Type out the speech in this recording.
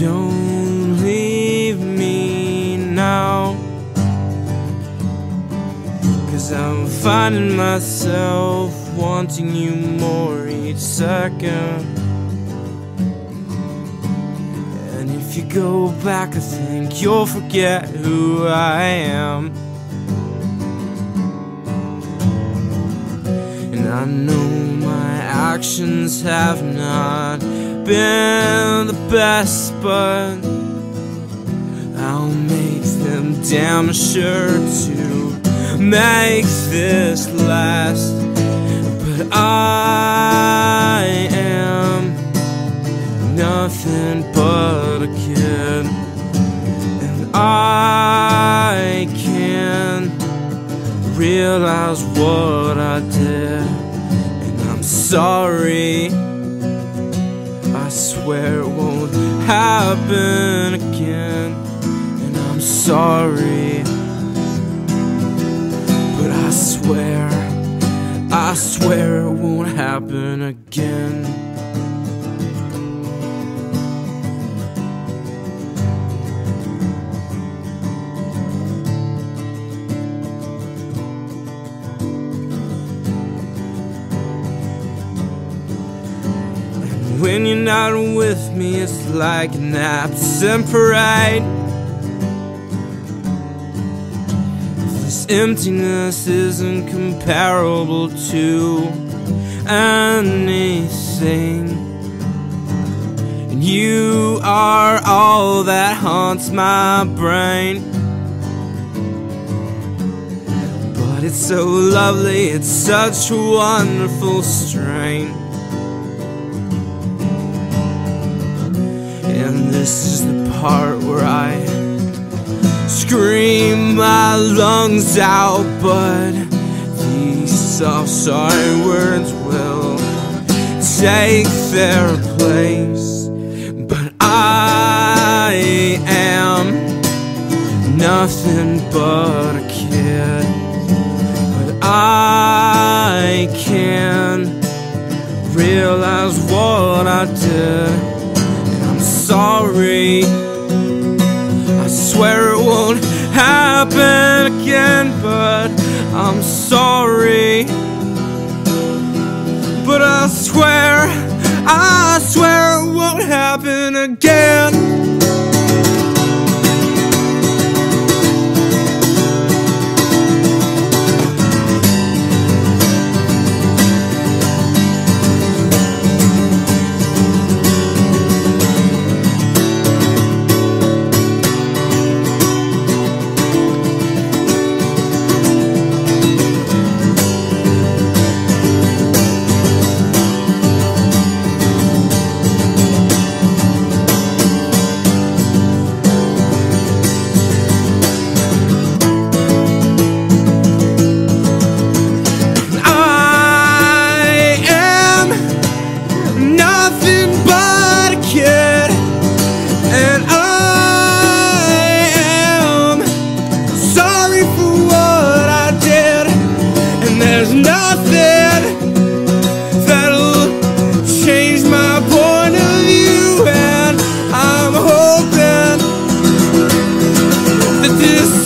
Don't leave me now. Cause I'm finding myself wanting you more each second. And if you go back, I think you'll forget who I am. And I know my actions have not been the best, but I'll make them damn sure to make this last. But I am nothing but a kid, and I can realize what I did, and I'm sorry. I swear it won't happen again, and I'm sorry. But I swear, I swear it won't happen again. When you're not with me, it's like an absent parade. This emptiness isn't comparable to anything. And you are all that haunts my brain. But it's so lovely, it's such a wonderful strain. This is the part where I scream my lungs out, but these soft, sorry words will take their place. But I am nothing but a kid. But I can realize what I did. I swear it won't happen again, but I'm sorry. But I swear, I swear it won't happen again. the distance.